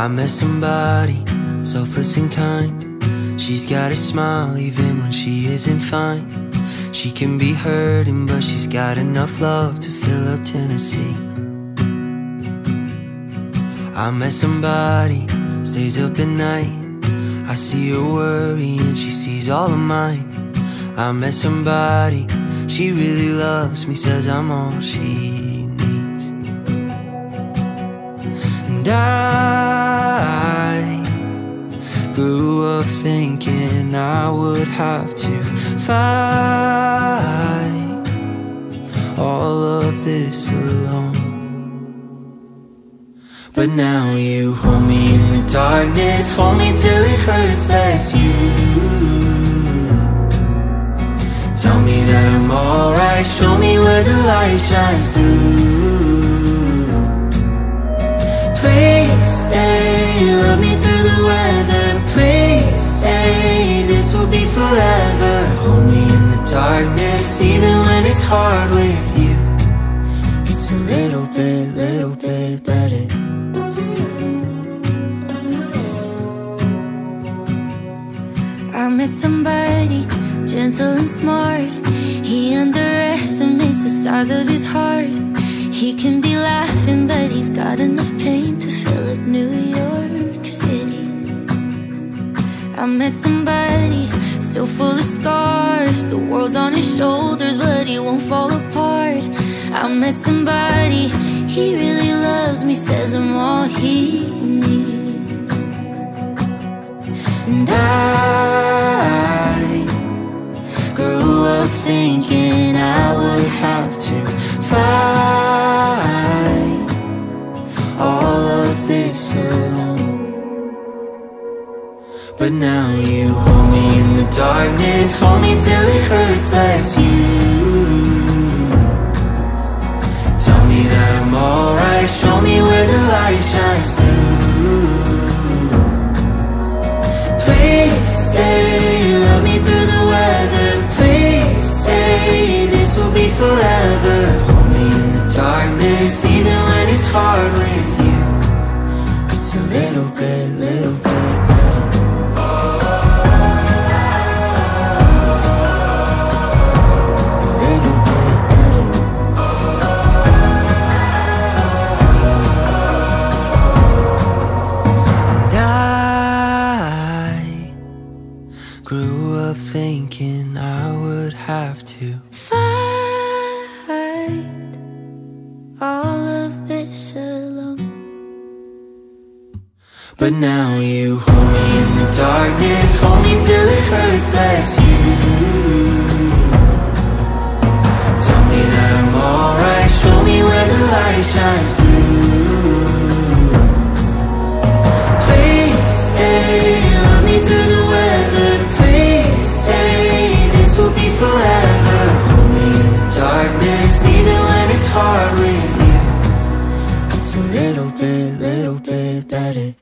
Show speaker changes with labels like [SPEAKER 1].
[SPEAKER 1] I met somebody, selfless and kind. She's got a smile even when she isn't fine. She can be hurting, but she's got enough love to fill up Tennessee. I met somebody, stays up at night. I see her worry and she sees all of mine. I met somebody, she really loves me, says I'm all she needs. And I thinking I would have to fight all of this alone. But now you hold me in the darkness, hold me till it hurts less. You tell me that I'm alright, show me where the light shines through. Hard with you. It's a little bit, little bit better.
[SPEAKER 2] I met somebody gentle and smart. He underestimates the size of his heart. He can be laughing, but he's got enough pain to fill up New York City. I met somebody so full of scars. The world's on his shoulders, but he won't fall apart. I met somebody, he really loves me, says I'm all he needs.
[SPEAKER 1] And I grew up thinking I would have to fight all of this alone. But now you hold me in the darkness, hold me till it hurts less. You tell me that I'm alright, show me where the light shines through. Please stay, love me through the weather. Please say this will be forever. Hold me in the darkness, even when it's hard with you. It's a little bit, up thinking I would have to
[SPEAKER 2] fight all of this alone.
[SPEAKER 1] But now you hold me in the darkness, hold me till it hurts. That's you. Tell me that I'm alright, show me where the light shines through. better.